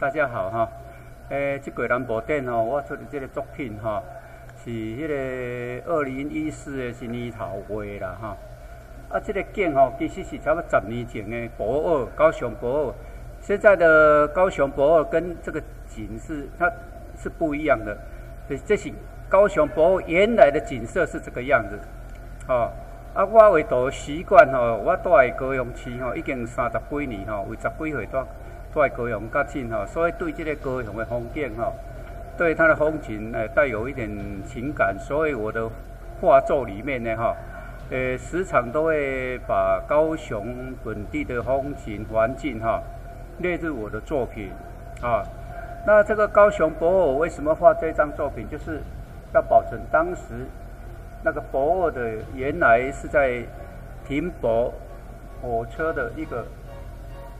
大家好哈。诶，这个兰博店吼，我出的这个作品哈，是迄个二零一四的是年头画啦哈。啊，这个景吼，其实是差不多十年前的博尔，高雄博尔。现在的高雄博尔跟这个景是它是不一样的。这这是高雄博尔原来的景色是这个样子，哦。啊，我为着习惯吼，我住在高雄市吼，已经三十几年吼，为十几岁住住在高雄较近吼，所以对这个高雄的风景吼，对它的风情诶带有一点情感，所以我的画作里面呢哈，呃时常都会把高雄本地的风情环境哈列入我的作品啊。那这个高雄博尔为什么画这张作品，就是要保存当时。那个博尔的原来是在停泊火车的一个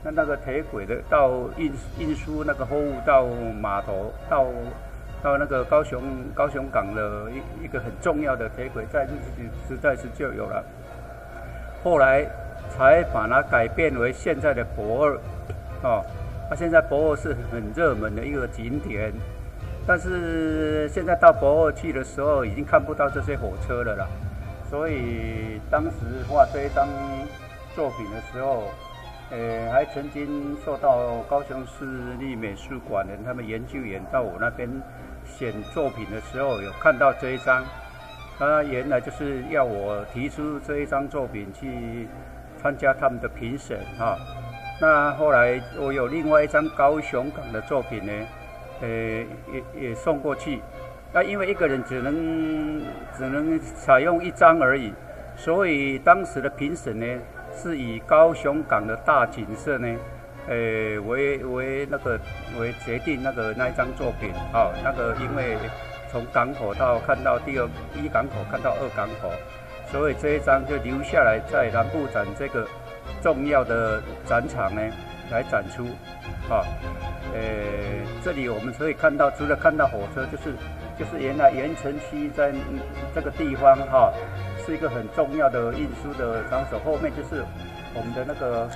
那那个铁轨的到运运输那个货物到码头到到那个高雄高雄港的一一个很重要的铁轨，在日治时代是就有了，后来才把它改变为现在的博二哦，那现在博二是很热门的一个景点。但是现在到博二去的时候，已经看不到这些火车了啦。所以当时画这一张作品的时候，呃，还曾经受到高雄市立美术馆的他们研究员到我那边选作品的时候，有看到这一张。他原来就是要我提出这一张作品去参加他们的评审哈。那后来我有另外一张高雄港的作品呢。呃，也也送过去，那因为一个人只能只能采用一张而已，所以当时的评审呢，是以高雄港的大景色呢，呃为为那个为决定那个那一张作品啊，那个因为从港口到看到第二一港口看到二港口，所以这一张就留下来在南部展这个重要的展场呢来展出，啊。呃，这里我们可以看到，除了看到火车，就是就是原来盐城区在这个地方哈，是一个很重要的运输的场所。后面就是我们的那个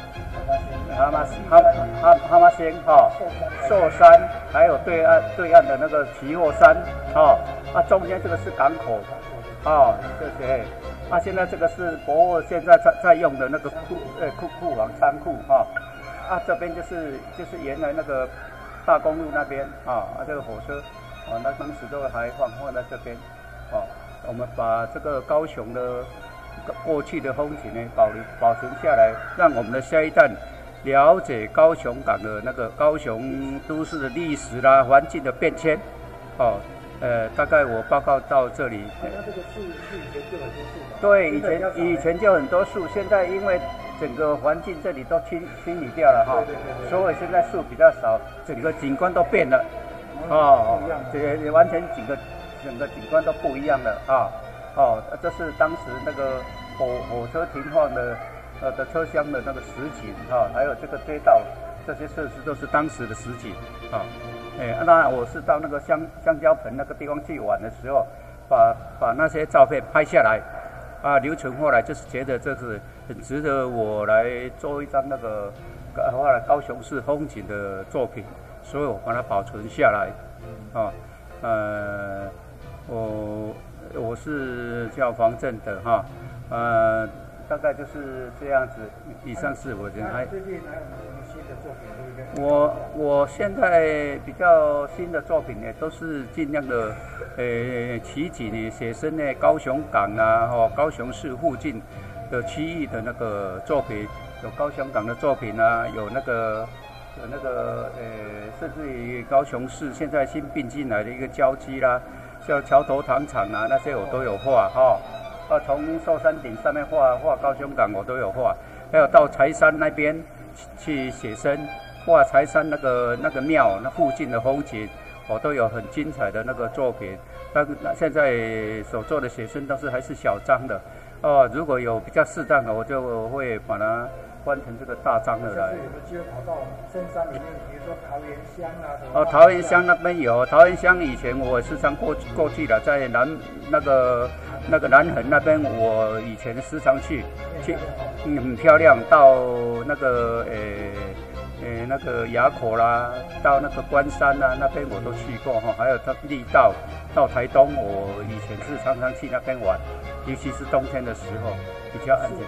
哈马哈哈哈马仙哈寿山，还有对岸对岸的那个奇货山哈，啊中间这个是港口啊这些，啊现在这个是博物现在在在用的那个库呃库库房仓库哈。啊，这边就是就是原来那个大公路那边啊，啊这个火车啊，那当时都还放放在这边，我们把这个高雄的过去的风景呢保留保存下来，让我们的下一代了解高雄港的那个高雄都市的历史啦、环境的变迁，哦，呃，大概我报告到这里。那这个树是以前就很多树对，以前以前就很多树，现在因为。整个环境这里都清清理掉了哈，所以现在树比较少，整个景观都变了，哦，这完全整个整个景观都不一样了啊，哦，这是当时那个火火车停放的呃的车厢的那个实景哈，还有这个街道这些设施都是当时的实景啊，哎，那我是到那个香香蕉盆那个地方去玩的时候，把把那些照片拍下来。啊，留存下来就是觉得这是很值得我来做一张那个画了高雄市风景的作品，所以我把它保存下来。啊，呃，我我是叫黄正德哈，呃，大概就是这样子。以上是我的。最近还有什么新的作品？我我现在比较新的作品呢，都是尽量的，呃，取景呢，写生呢，高雄港啊，哦，高雄市附近的区域的那个作品，有高雄港的作品啊，有那个有那个呃，甚至于高雄市现在新并进来的一个交基啦，像桥头糖厂啊，那些我都有画哈，啊，从寿山顶上面画画高雄港我都有画，还有到柴山那边去写生。画柴山那个那个庙，那附近的风景，我都有很精彩的那个作品。但那现在所做的写生都是还是小张的，哦，如果有比较适当的，我就会把它换成这个大张的来。有没有机会跑到深山里面，比如说桃园乡啊什么？哦，桃园乡那边有，桃园乡以前我时常过过去了，在南那个那个南横那边，我以前时常去去，嗯，很漂亮。到那个呃。诶那个垭口啦，到那个关山啦，那边我都去过哈，还有它绿道，到台东，我以前是常常去那边玩，尤其是冬天的时候比较安全。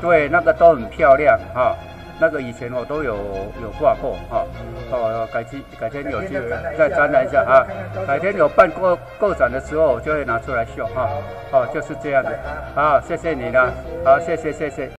对，那个都很漂亮哈。那个以前我都有有挂过哈，哦，改天改天有机会再展览一下哈，改天有办过购展的时候，我就会拿出来秀哈，哦，就是这样的，好，谢谢你了，好，谢谢谢谢。